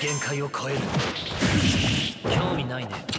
限界を超える。興味ないね。